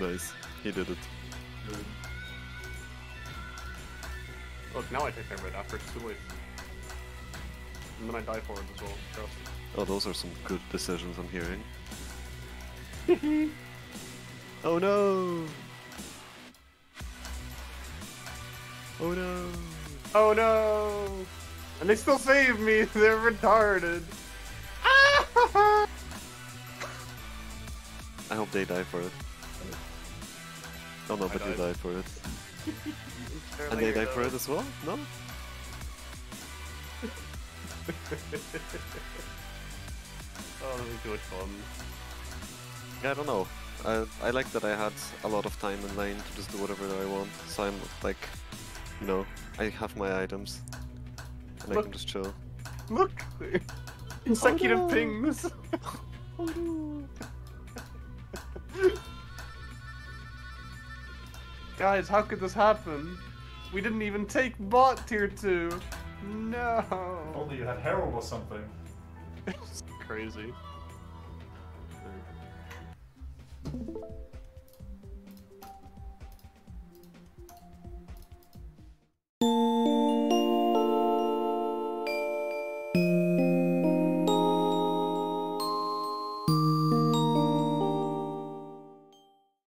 nice. He did it. Good. Look, now I take that red after too late. And then I die for it as well. Trust. Oh, those are some good decisions I'm hearing. oh no! Oh no! Oh no! And they still save me! They're retarded! I hope they die for it. Oh no, I but you died. died for it. And they die for it as well? No? oh, that was good fun. Yeah, I don't know. I, I like that I had a lot of time in lane to just do whatever I want. So I'm like, you know, I have my items. And I can just chill. Look! Oh, Consecutive no. pings! Guys, how could this happen? We didn't even take bot tier 2! No! Only you had Herald or something. It's crazy.